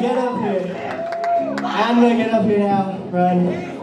Get up here. I'm gonna get up here now, right?